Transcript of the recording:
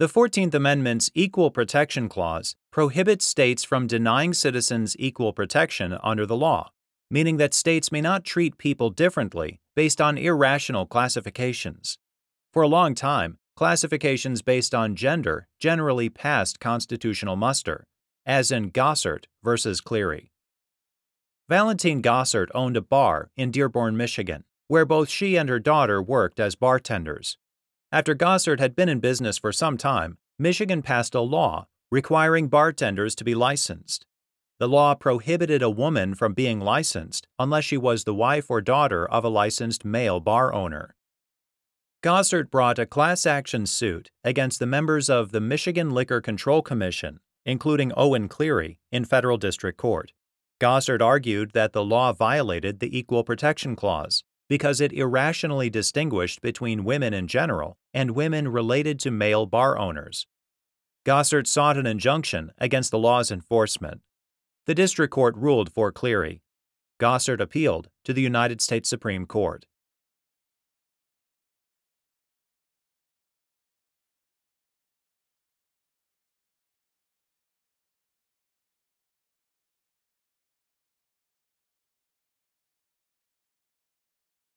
The 14th Amendment's Equal Protection Clause prohibits states from denying citizens equal protection under the law, meaning that states may not treat people differently based on irrational classifications. For a long time, classifications based on gender generally passed constitutional muster, as in Goesaert versus Cleary. Valentine Goesaert owned a bar in Dearborn, Michigan, where both she and her daughter worked as bartenders. After Goesaert had been in business for some time, Michigan passed a law requiring bartenders to be licensed. The law prohibited a woman from being licensed unless she was the wife or daughter of a licensed male bar owner. Goesaert brought a class action suit against the members of the Michigan Liquor Control Commission, including Owen Cleary, in federal district court. Goesaert argued that the law violated the Equal Protection Clause because it irrationally distinguished between women in general and women related to male bar owners. Goesaert sought an injunction against the law's enforcement. The district court ruled for Cleary. Goesaert appealed to the United States Supreme Court.